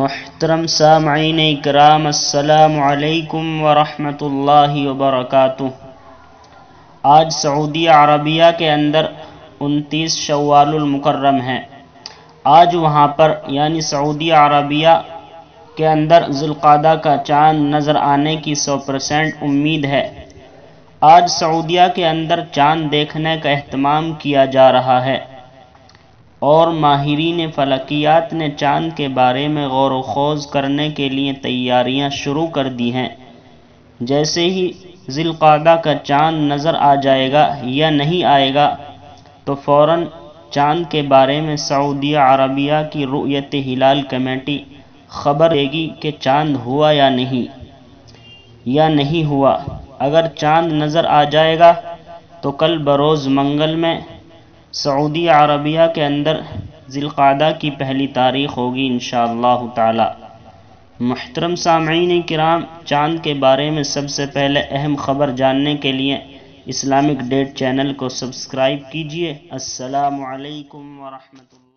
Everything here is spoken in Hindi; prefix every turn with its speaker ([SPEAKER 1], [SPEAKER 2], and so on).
[SPEAKER 1] मोहतरम सामीन कराम असलकम वरहमतुल्लाहि वबरकातुह आज सऊदी अरबिया के अंदर उनतीस शवालमुकर्रम है आज वहाँ पर यानी सऊदी अरबिया के अंदर जुल्क़ादा का चाँद नज़र आने की सौ परसेंट उम्मीद है आज सऊदिया के अंदर चाँद देखने का अहतमाम किया जा रहा है और माहरीन फ़लकियात ने चाँद के बारे में गौर वोज करने के लिए तैयारियाँ शुरू कर दी हैं। जैसे ही ज़िलक़ादा का चाँद नज़र आ जाएगा या नहीं आएगा तो फ़ौर चाँद के बारे में सऊदी अरबिया की रुयत हिलाल कमेटी ख़बर देगी कि चाँद हुआ या नहीं। या नहीं हुआ। अगर चाँद नज़र आ जाएगा तो कल बरोज़ मंगल में सऊदी अरबिया के अंदर ज़िलक़ादा की पहली तारीख़ होगी इन ताला। महतरम सामीन कराम, चाँद के बारे में सबसे पहले अहम ख़बर जानने के लिए इस्लामिक डेट चैनल को सब्सक्राइब कीजिए। अस्सलाम वालेकुम वरहमतुल्लाह।